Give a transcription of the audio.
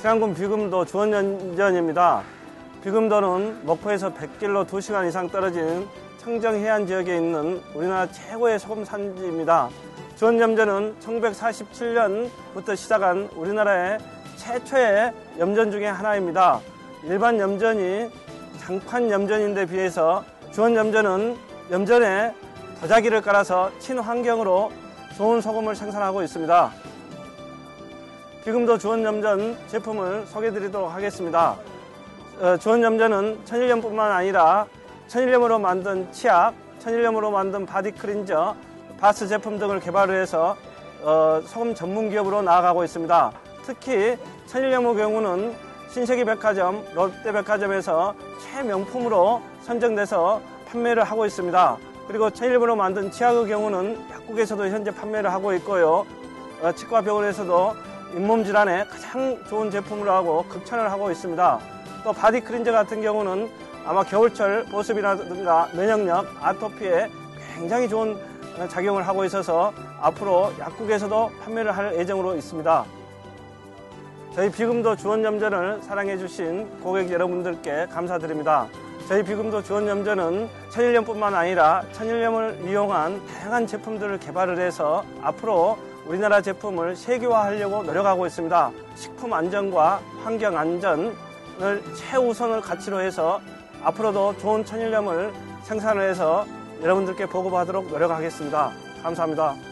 신안군 비금도 주원연전입니다. 비금도는 목포에서 100길로 2시간 이상 떨어진 청정 해안 지역에 있는 우리나라 최고의 소금 산지입니다. 주원염전은 1947년부터 시작한 우리나라의 최초의 염전 중의 하나입니다. 일반 염전이 장판 염전인데 비해서 주원 염전은 염전에 도자기를 깔아서 친환경으로 좋은 소금을 생산하고 있습니다. 비금도 주원 염전 제품을 소개해 드리도록 하겠습니다. 어, 주원 염전은 천일염뿐만 아니라 천일염으로 만든 치약, 천일염으로 만든 body cleanser, bath 제품 등을 개발을 해서 어, 소금 전문 기업으로 나아가고 있습니다. 특히 천일염의 경우는 신세계 백화점, 롯데 백화점에서 최명품으로 선정돼서 판매를 하고 있습니다. 그리고 천일염으로 만든 치약의 경우는 약국에서도 현재 판매를 하고 있고요. 어, 치과 병원에서도 잇몸 질환에 가장 좋은 제품으로 하고 극찬을 하고 있습니다. 또 body cleanser 같은 경우는 아마 겨울철 보습이라든가 면역력, 아토피에 굉장히 좋은 작용을 하고 있어서 앞으로 약국에서도 판매를 할 예정으로 있습니다. 저희 비금도 주원염전을 사랑해주신 고객 여러분들께 감사드립니다. 저희 비금도 주원염전은 천일염뿐만 아니라 천일염을 이용한 다양한 제품들을 개발을 해서 앞으로 우리나라 제품을 세계화하려고 노력하고 있습니다. 식품 안전과 환경 안전을 최우선을 가치로 해서 앞으로도 좋은 천일염을 생산을 해서 여러분들께 보급하도록 노력하겠습니다. 감사합니다.